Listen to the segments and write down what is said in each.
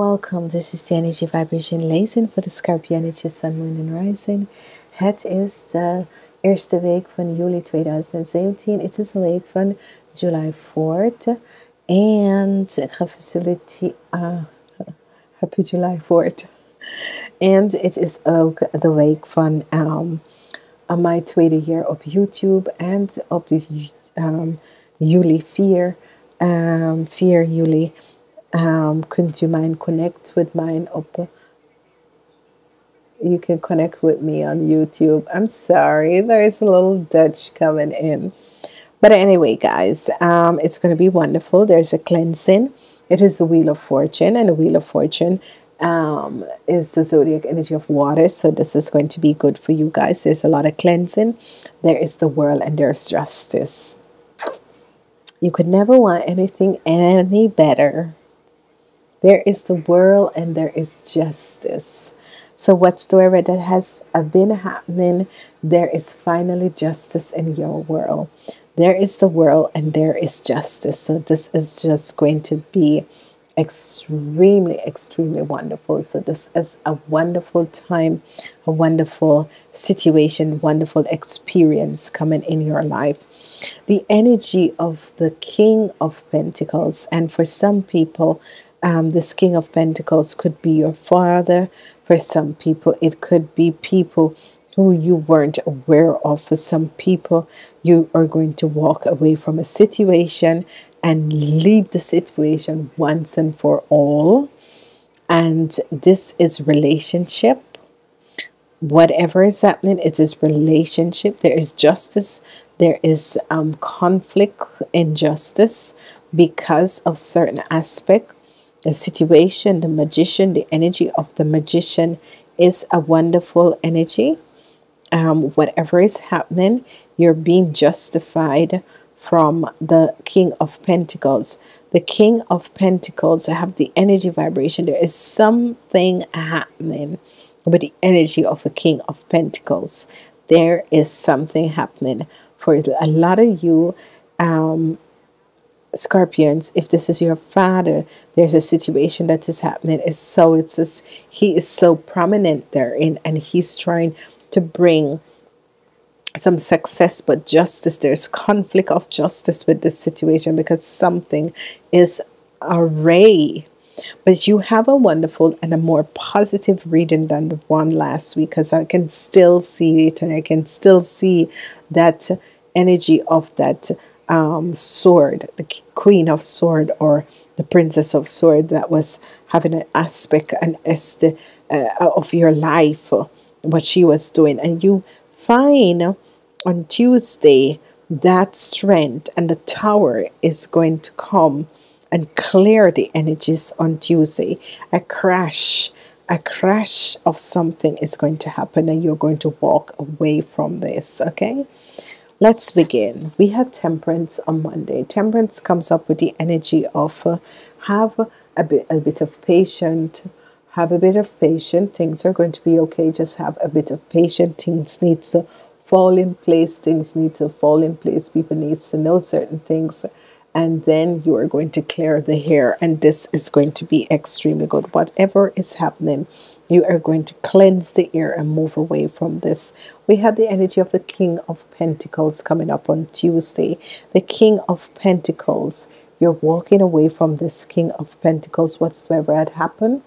Welcome. This is the energy vibration lesson voor de Scorpio energy Sun, Moon and Rising. Het is de eerste week van juli 2017. Het is de week van July 4th. En ik ga facility. Uh, happy July 4th. En het is ook de week van um, mijn tweede jaar op YouTube en op de um, juli 4, um, 4 juli um, kunt you mind connect with mine op you can connect with me on YouTube. I'm sorry, there's a little Dutch coming in. But anyway, guys, um, it's going to be wonderful. There's a cleansing. It is the Wheel of Fortune, and the Wheel of Fortune um, is the zodiac energy of water. So this is going to be good for you guys. There's a lot of cleansing. There is the world, and there's justice. You could never want anything any better. There is the world, and there is justice. So, whatsoever that has uh, been happening, there is finally justice in your world. There is the world and there is justice. So, this is just going to be extremely, extremely wonderful. So, this is a wonderful time, a wonderful situation, wonderful experience coming in your life. The energy of the King of Pentacles, and for some people, um, this King of Pentacles could be your father, for some people, it could be people who you weren't aware of. For some people, you are going to walk away from a situation and leave the situation once and for all. And this is relationship. Whatever is happening, it is relationship. There is justice. There is um, conflict, injustice because of certain aspect the situation, the magician, the energy of the magician is a wonderful energy. Um, whatever is happening, you're being justified from the King of Pentacles. The King of Pentacles have the energy vibration. There is something happening with the energy of the King of Pentacles. There is something happening for a lot of you. Um, scorpions if this is your father there's a situation that is happening. It's so it's just he is so prominent therein and he's trying to bring some success but justice there's conflict of justice with this situation because something is array but you have a wonderful and a more positive reading than the one last week because I can still see it and I can still see that energy of that um, sword, the queen of sword or the princess of sword that was having an aspect and the uh, of your life, uh, what she was doing. And you find on Tuesday that strength and the tower is going to come and clear the energies on Tuesday. A crash, a crash of something is going to happen and you're going to walk away from this, okay? Let's begin. We have temperance on Monday. Temperance comes up with the energy of uh, have a bit, a bit of patience. Have a bit of patience. Things are going to be okay. Just have a bit of patience. Things need to fall in place. Things need to fall in place. People need to know certain things. And then you are going to clear the hair. And this is going to be extremely good. Whatever is happening, you are going to cleanse the ear and move away from this. We have the energy of the King of Pentacles coming up on Tuesday. The King of Pentacles. You're walking away from this King of Pentacles, whatsoever had happened.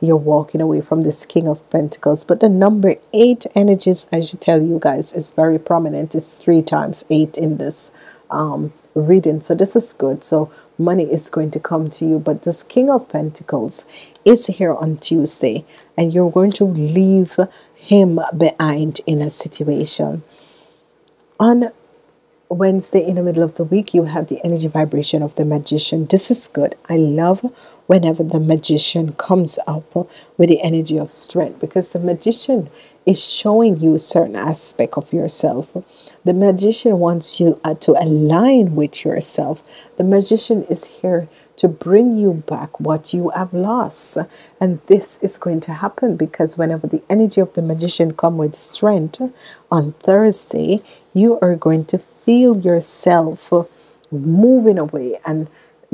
You're walking away from this King of Pentacles. But the number eight energies, I should tell you guys, is very prominent. It's three times eight in this um, reading. So this is good. So money is going to come to you. But this King of Pentacles is here on Tuesday and you're going to leave him behind in a situation. On Wednesday, in the middle of the week, you have the energy vibration of the magician. This is good. I love whenever the magician comes up with the energy of strength because the magician is showing you a certain aspect of yourself. The magician wants you uh, to align with yourself. The magician is here to bring you back what you have lost. And this is going to happen because whenever the energy of the magician come with strength on Thursday, you are going to feel yourself moving away and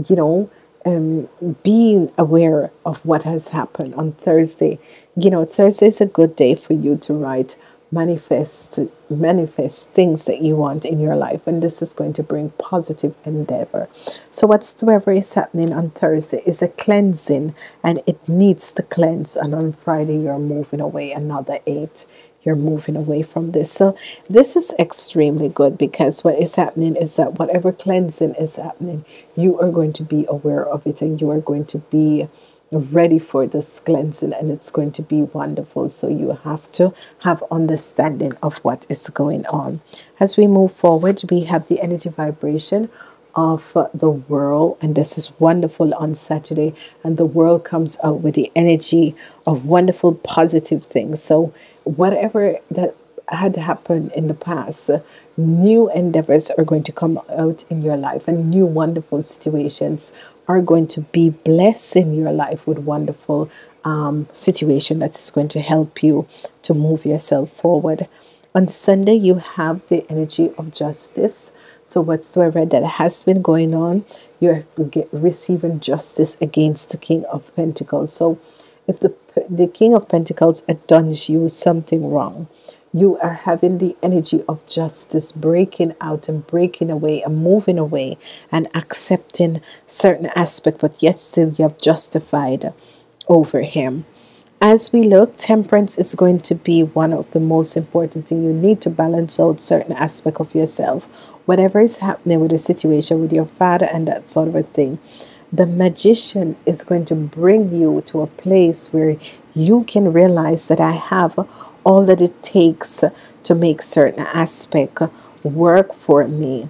you know um, being aware of what has happened on Thursday. You know, Thursday is a good day for you to write manifest manifest things that you want in your life and this is going to bring positive endeavor. So whatsoever is happening on thursday is a cleansing and it needs to cleanse. And on friday you're moving away another eight. You're moving away from this. So this is extremely good because what is happening is that whatever cleansing is happening you are going to be aware of it and you are going to be ready for this cleansing and it's going to be wonderful. So you have to have understanding of what is going on. As we move forward we have the energy vibration of the world and this is wonderful on Saturday and the world comes out with the energy of wonderful positive things. So whatever that had happened in the past new endeavors are going to come out in your life and new wonderful situations are going to be blessing your life with wonderful um, situation that is going to help you to move yourself forward. On Sunday, you have the energy of justice. So, whatsoever that has been going on, you're receiving justice against the King of Pentacles. So, if the, the King of Pentacles had done you something wrong, you are having the energy of justice breaking out and breaking away and moving away and accepting certain aspect but yet still you have justified over him. As we look temperance is going to be one of the most important thing you need to balance out certain aspect of yourself. Whatever is happening with the situation with your father and that sort of a thing the magician is going to bring you to a place where you can realize that I have all that it takes to make certain aspect work for me.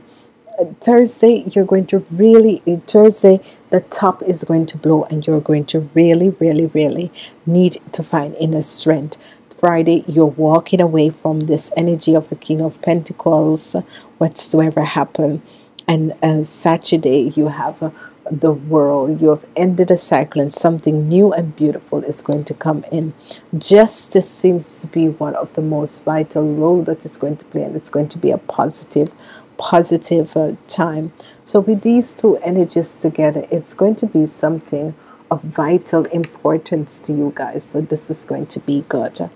Thursday, you're going to really, Thursday, the top is going to blow and you're going to really, really, really need to find inner strength. Friday, you're walking away from this energy of the King of Pentacles, whatsoever happened. And uh, Saturday, you have the world. You have ended a cycle and something new and beautiful is going to come in. Justice seems to be one of the most vital role that it's going to play and it's going to be a positive positive uh, time. So with these two energies together, it's going to be something of vital importance to you guys. So this is going to be good.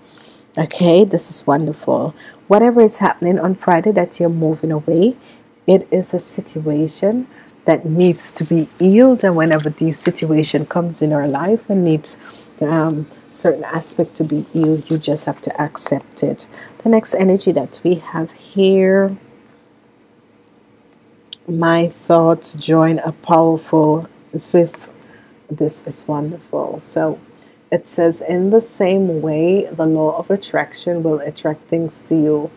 Okay, this is wonderful. Whatever is happening on Friday that you're moving away, it is a situation that needs to be healed and whenever this situation comes in our life and needs um, certain aspect to be healed you just have to accept it. The next energy that we have here my thoughts join a powerful swift this is wonderful. So it says in the same way the law of attraction will attract things to you.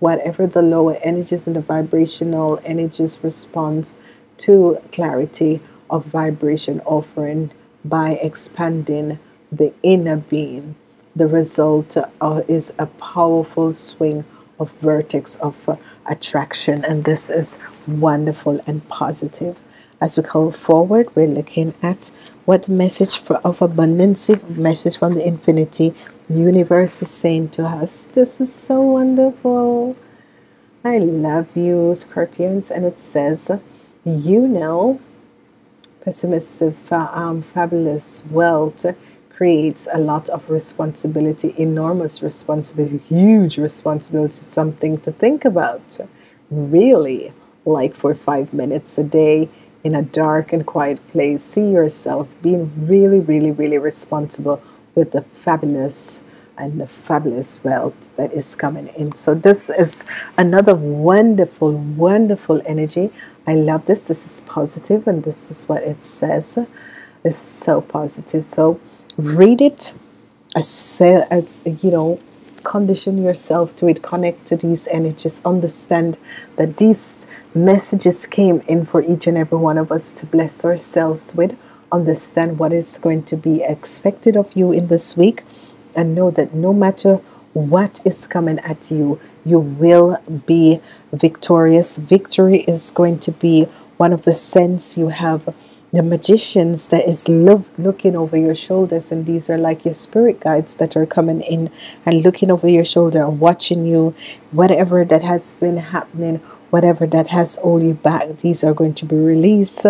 Whatever the lower energies and the vibrational energies respond to clarity of vibration offering by expanding the inner being. The result uh, is a powerful swing of vortex of uh, attraction, and this is wonderful and positive. As we go forward, we're looking at what message for, of abundance, message from the infinity universe is saying to us. This is so wonderful. I love you, Scorpions, and it says, you know, pessimistic, um, fabulous wealth creates a lot of responsibility, enormous responsibility, huge responsibility, something to think about. Really, like for five minutes a day in a dark and quiet place, see yourself being really, really, really responsible with the fabulous and the fabulous wealth that is coming in. So, this is another wonderful, wonderful energy. I love this. This is positive, and this is what it says. Is so positive. So, read it as, as you know, condition yourself to it, connect to these energies, understand that these messages came in for each and every one of us to bless ourselves with. Understand what is going to be expected of you in this week and know that no matter what is coming at you, you will be victorious. Victory is going to be one of the sense you have. The magicians that is love looking over your shoulders, and these are like your spirit guides that are coming in and looking over your shoulder and watching you. Whatever that has been happening, whatever that has held you back, these are going to be released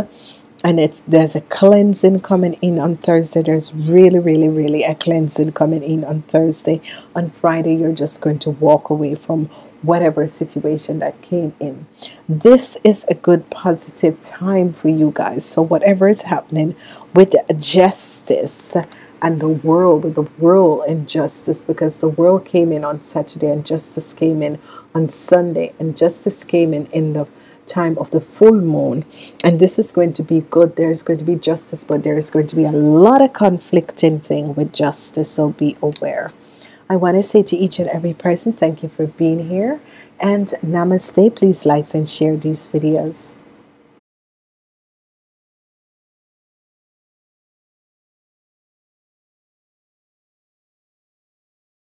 and it's there's a cleansing coming in on Thursday. There's really, really, really a cleansing coming in on Thursday. On Friday, you're just going to walk away from whatever situation that came in. This is a good positive time for you guys. So whatever is happening with justice and the world, with the world and justice, because the world came in on Saturday and justice came in on Sunday, and justice came in in the time of the full moon. And this is going to be good. There's going to be justice but there is going to be a lot of conflicting thing with justice so be aware. I want to say to each and every person thank you for being here. And namaste. Please like and share these videos